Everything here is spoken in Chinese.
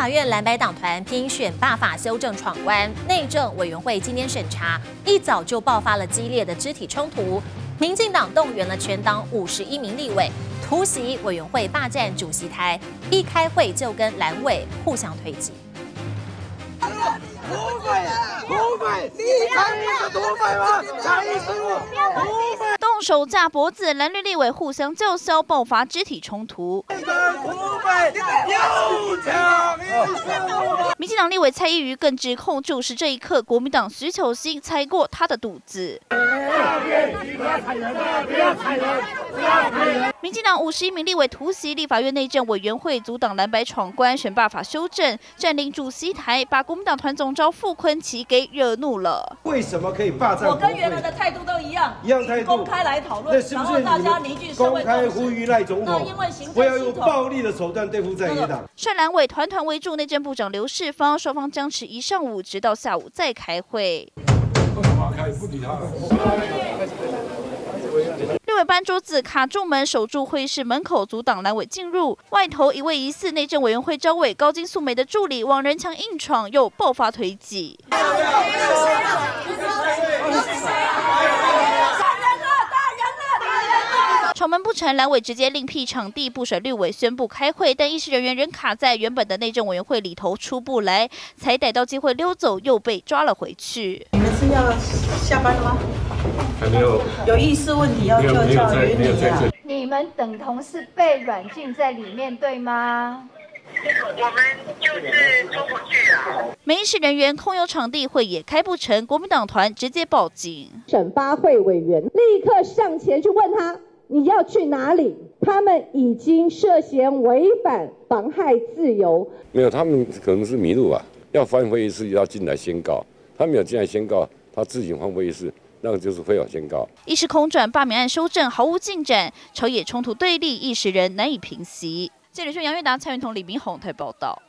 法院蓝白党团拼选罢法修正闯关，内政委员会今天审查，一早就爆发了激烈的肢体冲突。民进党动员了全党五十一名立委突袭委员会霸占主席台，一开会就跟蓝委互相推挤。土匪，土匪，你参与是土匪吗？参与是土匪。动手架脖子，蓝绿立委互相叫嚣，爆发肢体冲突。民进党立委蔡依瑜更指控，就是这一刻，国民党徐巧芯踩过他的肚子。民进党五十一名立委突袭立法院内政委员会，阻挡蓝白闯关，选罢法修正，占领主席台，把国民党团总召傅昆奇给惹怒了。为什么可以霸占？我跟原来的态度都一样，一样态度，公开来讨论，然后大家凝聚社会公开呼吁赖总统，不要用暴力的手段对付在野党。率蓝委团团围住内政部长刘世芳，双方僵持一上午，直到下午再开会。搬桌子卡住门，守住会议室门口，阻挡蓝委进入。外头一位疑似内政委员会招委高金素梅的助理往人墙硬闯，又爆发推挤。闯门不成，蓝委直接另辟场地，不甩绿委宣布开会，但议事人员仍卡在原本的内政委员会里头出不来，才逮到机会溜走，又被抓了回去。你们是要下班了吗？还没有。有意思问题要就教于你啊。你们等同是被软禁在里面，对吗？我们就是出不去啊。没议事人员空有场地，会也开不成，国民党团直接报警。省发会委员立刻上前去问他。你要去哪里？他们已经涉嫌违反妨害自由。没有，他们可能是迷路吧。要翻会议室，要进来宣告。他没有进来宣告，他自己翻会议室，那个就是非法宣告。一时空转罢免案修正毫无进展，朝野冲突对立，一时人难以平息。记者说杨月达、蔡元彤、李明宏台报道。